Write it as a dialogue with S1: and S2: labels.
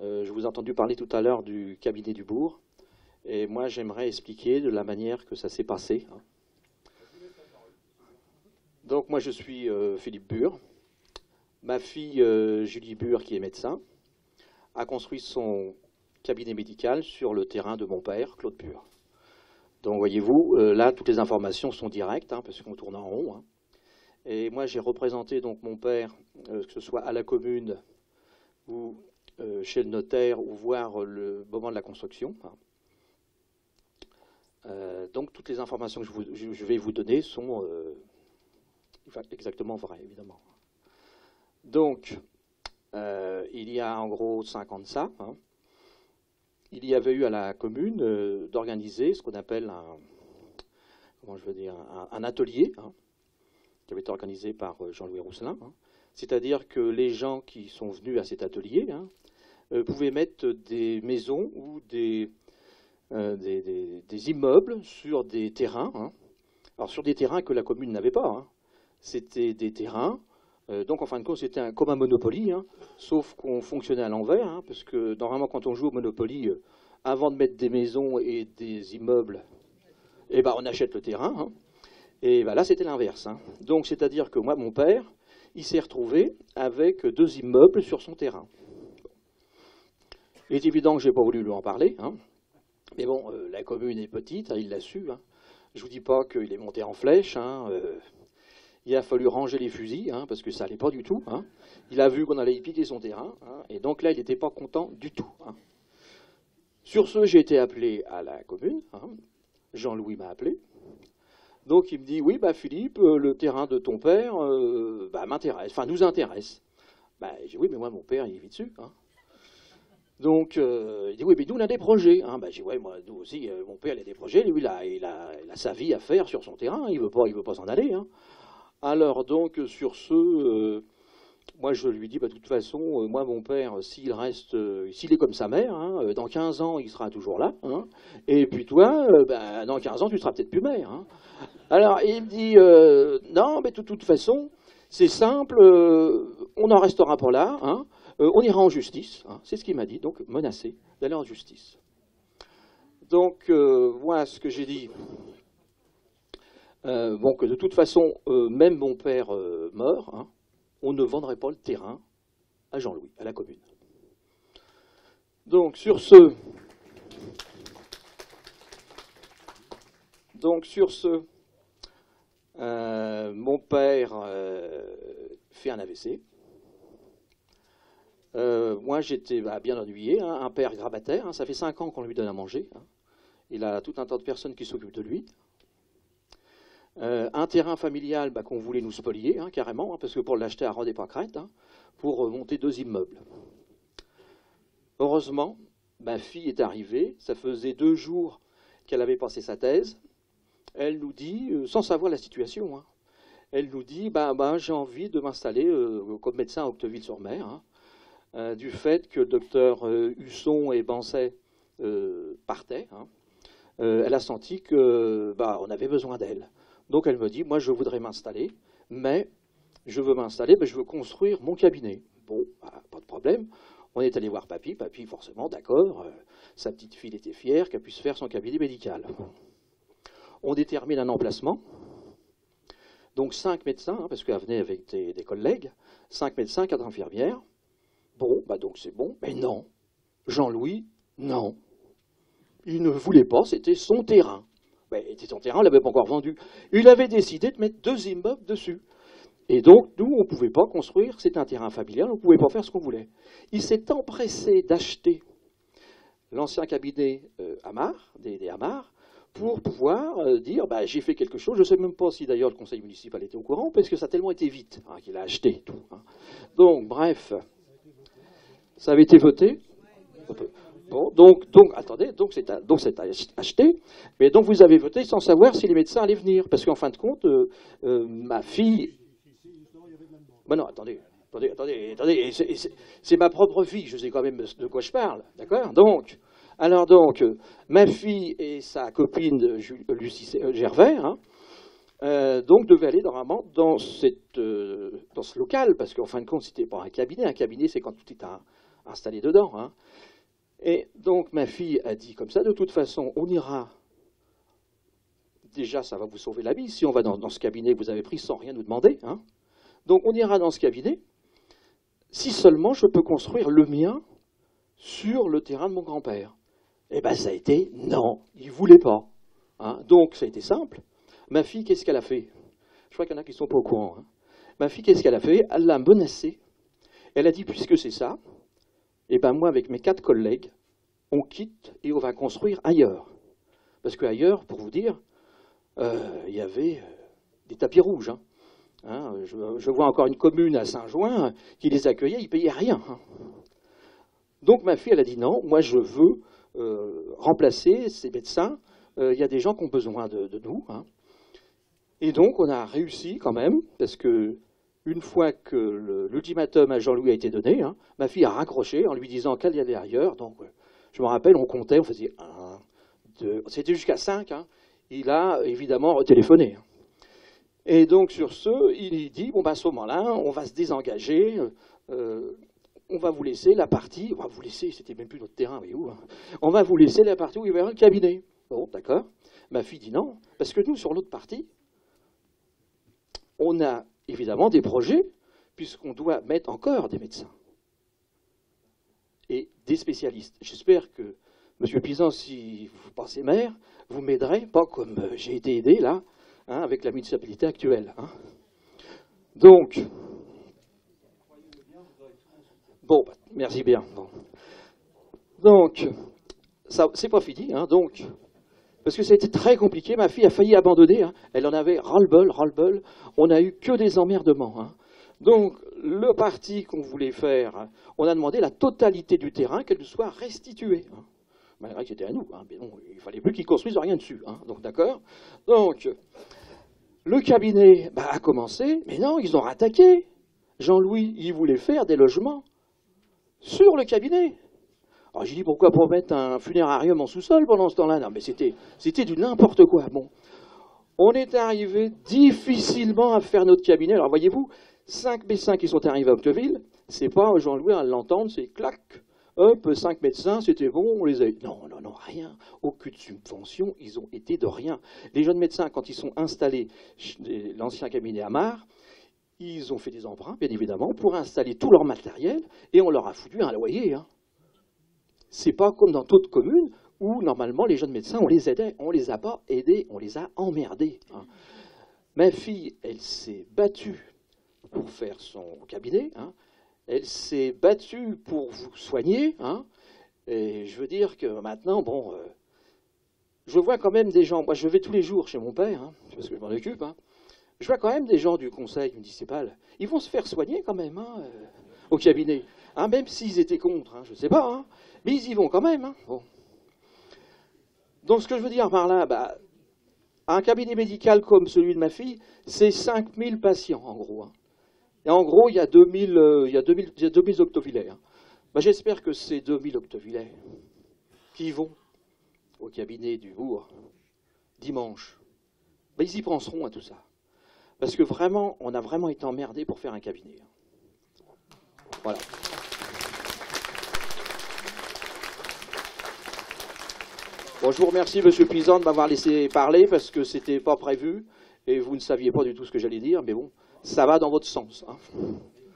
S1: Euh, je vous ai entendu parler tout à l'heure du cabinet du bourg. Et moi, j'aimerais expliquer de la manière que ça s'est passé. Donc, moi, je suis euh, Philippe Bure. Ma fille, euh, Julie Bure, qui est médecin, a construit son cabinet médical sur le terrain de mon père, Claude Bure. Donc, voyez-vous, là, toutes les informations sont directes, hein, parce qu'on tourne en rond. hein. Et moi, j'ai représenté donc mon père, que ce soit à la commune ou chez le notaire, ou voir le moment de la construction. hein. Euh, donc, toutes les informations que je, vais vous donner sont euh, exactement vraies, évidemment. Donc, euh, il y a en gros 5 ans de ça, hein, il y avait eu à la commune euh, d'organiser ce qu'on appelle un, comment je veux dire, un, atelier, hein, qui avait été organisé par euh, Jean-Louis Rousselin. C'est-à-dire que les gens qui sont venus à cet atelier hein, euh, pouvaient mettre des maisons ou des, euh, immeubles sur des terrains. hein. Alors sur des terrains que la commune n'avait pas. hein. C'était des terrains. euh, donc en fin de compte, c'était un- comme un Monopoly, sauf qu'on fonctionnait à l'envers, parce que normalement quand on joue au Monopoly, avant de mettre des maisons et des immeubles, eh ben, on achète le terrain. Et là, c'était l'inverse. Donc c'est-à-dire que moi, mon père, il s'est retrouvé avec deux immeubles sur son terrain. Il est évident que je n'ai pas voulu lui en parler. hein. Mais bon, euh, la commune est petite, hein, il l'a su. hein. Je vous dis pas qu'il est monté en flèche. hein, euh, il a fallu ranger les fusils, parce que ça allait pas du tout. Il a vu qu'on allait y son terrain, et donc là, il n'était pas content du tout. Sur ce, j'ai été appelé à la commune. Jean-Louis m'a appelé. Donc il me dit, oui, bah, Philippe, euh, le terrain de ton père euh, bah, m'intéresse, enfin nous intéresse. Bah, j'ai dit, oui, mais moi, mon père, il vit dessus. hein. Donc, euh, il dit, oui, mais nous, on a des projets. Hein. Bah, j'ai dit, ouais, moi, nous aussi, euh, mon père, il a des projets. Lui, il a, il a, sa vie à faire sur son terrain. Il ne veut pas, il pas s'en aller. hein. Alors, donc, sur ce, moi, je lui dis, bah, de toute façon, moi, mon père, s'il reste, s'il est comme sa mère, hein, dans 15 ans, il sera toujours là. hein. Et puis toi, bah, dans 15 ans, tu seras peut-être plus mère. Alors, il me dit, euh, non, mais de toute façon, c'est simple, euh, on n'en restera pas là, hein, euh, on ira en justice, hein, c'est ce qu'il m'a dit, donc menacé d'aller en justice. Donc, voilà ce que j'ai dit. Bon, de toute façon, même mon père meurt, hein, on ne vendrait pas le terrain à Jean-Louis, à la commune. Donc, sur ce, donc sur ce, euh, mon père euh, fait un AVC. Euh, moi, j'étais bah, bien ennuyé, hein, un père grabataire. hein, ça fait cinq ans qu'on lui donne à manger. hein. Il a tout un tas de personnes qui s'occupent de lui. Un terrain familial bah, qu'on voulait nous spolier, carrément, parce que pour l'acheter à Rode et hein, pour monter deux immeubles. Heureusement, ma fille est arrivée. Ça faisait deux jours qu'elle avait passé sa thèse elle nous dit, euh, sans savoir la situation, hein, elle nous dit bah, j'ai envie de m'installer euh, comme médecin à Octeville-sur-Mer, hein, euh, du fait que le docteur Husson et Banset euh, partaient. hein. Elle a senti que bah, avait besoin d'elle. Donc elle me dit moi je voudrais m'installer, mais je veux m'installer, mais je veux construire mon cabinet. Bon, pas de problème. On est allé voir papy, papy forcément d'accord. sa petite fille était fière qu'elle puisse faire son cabinet médical. On détermine un emplacement. Donc cinq médecins, hein, parce qu'elle venait avec des, collègues, cinq médecins, quatre infirmières. Bon, bah donc c'est bon. Mais non, Jean-Louis, non. Il ne voulait pas, c'était son terrain. Ben, c'était son terrain, on l'avait pas encore vendu. Il avait décidé de mettre deux immeubles dessus. Et donc, nous, on ne pouvait pas construire, c'était un terrain familial, on ne pouvait pas faire ce qu'on voulait. Il s'est empressé d'acheter l'ancien cabinet euh, Hamar, des, des pour pouvoir euh, dire bah, j'ai fait quelque chose. Je ne sais même pas si d'ailleurs le conseil municipal était au courant, parce que ça a tellement été vite hein, qu'il a acheté tout. hein. Donc, bref, ça avait été voté. Bon, donc, donc, attendez, donc c'est donc acheté, mais donc vous avez voté sans savoir si les médecins allaient venir, parce qu'en fin de compte, euh, euh, ma fille. Ben non, attendez, attendez, attendez, attendez, c'est ma propre fille, je sais quand même de quoi je parle, d'accord? Donc, alors donc, euh, ma fille et sa copine Ju- Lucie euh, Gervais, hein, euh, donc devaient aller normalement dans, cette, euh, dans ce local, parce qu'en fin de compte, c'était pas un cabinet. Un cabinet, c'est quand tout est installé dedans. Hein. Et donc ma fille a dit comme ça, de toute façon, on ira. Déjà, ça va vous sauver la vie si on va dans, ce cabinet vous avez pris sans rien nous demander. Hein. Donc on ira dans ce cabinet si seulement je peux construire le mien sur le terrain de mon grand-père. Eh bien, ça a été non, il ne voulait pas. Hein. Donc, ça a été simple. Ma fille, qu'est-ce qu'elle a fait? Je crois qu'il y en a qui ne sont pas au courant. Hein. Ma fille, qu'est-ce qu'elle a fait? Elle l'a menacé. Elle a dit, puisque c'est ça, eh ben moi, avec mes quatre collègues, on quitte et on va construire ailleurs. Parce qu'ailleurs, pour vous dire, euh, il y avait euh, des tapis rouges. Hein. je, vois encore une commune à Saint-Jouin qui les accueillait, ils ne payaient rien. Donc ma fille, elle a dit non, moi je veux remplacer ces médecins. Euh, il y a des gens qui ont besoin de, nous. Hein. Et donc on a réussi quand même, parce que une fois que l'ultimatum à Jean-Louis a été donné, hein, ma fille a raccroché en lui disant qu'elle y allait ailleurs. Donc euh, je me rappelle, on comptait, on faisait un, deux, c'était jusqu'à cinq. Hein. Il a évidemment téléphoné. Et donc sur ce, il dit, bon, ben, à ce moment-là, on va se désengager on va vous laisser la partie, on va vous laisser, c'était même plus notre terrain, voyez-vous, hein. on va vous laisser la partie où il y aura le cabinet. Bon, d'accord. Ma fille dit non, parce que nous, sur l'autre partie, on a évidemment des projets, puisqu'on doit mettre encore des médecins et des spécialistes. J'espère que, M. Pisan, si vous passez maire, vous m'aiderez, pas comme euh, j'ai été aidé là, hein, avec la municipalité actuelle. Hein. Donc, Bon, merci bien. Donc, ça, c'est pas fini, hein, donc, parce que été très compliqué. Ma fille a failli abandonner. Hein. Elle en avait ras-le-bol, ras-le-bol. On a eu que des emmerdements. Hein. Donc, le parti qu'on voulait faire, on a demandé la totalité du terrain qu'elle nous soit restituée. Malgré que c'était à nous, mais non, il fallait plus qu'ils construisent rien dessus. Donc, d'accord. Donc, le cabinet bah, a commencé, mais non, ils ont rattaqué. Jean-Louis, il voulait faire des logements sur le cabinet. Alors j'ai dit pourquoi pour mettre un funérarium en sous-sol pendant ce temps-là? Non mais c'était, du n'importe quoi. Bon, on est arrivé difficilement à faire notre cabinet. Alors voyez-vous, cinq médecins qui sont arrivés à Octeville, c'est pas Jean-Louis à l'entendre, c'est clac, hop, cinq médecins, c'était bon, on les a. Non, non, non, rien. Aucune subvention, ils ont été de rien. Les jeunes médecins, quand ils sont installés l'ancien cabinet à Mar, ils ont fait des emprunts, bien évidemment, pour installer tout leur matériel, et on leur a foutu un loyer. Hein. C'est pas comme dans d'autres communes où, normalement, les jeunes médecins, on les aidait. On les a pas aidés, on les a emmerdés. Hein. Ma fille, elle s'est battue pour faire son cabinet. Hein. Elle s'est battue pour vous soigner. Et je veux dire que maintenant, bon, euh, je vois quand même des gens. Moi, je vais tous les jours chez mon père, parce que je m'en occupe je vois quand même des gens du conseil municipal, ils vont se faire soigner quand même hein, euh, au cabinet, hein, même s'ils étaient contre, hein, je ne sais pas, hein. mais ils y vont quand même. Donc ce que je veux dire par là, bah, un cabinet médical comme celui de ma fille, c'est 5000 patients en gros. Et en gros, il y a 2000, euh, il y a 2000, il y a 2000 octovillaires. Bah, J'espère que ces 2000 octovillaires qui vont au cabinet du bourg dimanche, bah, ils y penseront à tout ça. Parce que vraiment, on a vraiment été emmerdé pour faire un cabinet. Voilà. Bon, je vous remercie, Monsieur Pisan, de m'avoir laissé parler parce que c'était pas prévu et vous ne saviez pas du tout ce que j'allais dire, mais bon, ça va dans votre sens. Hein.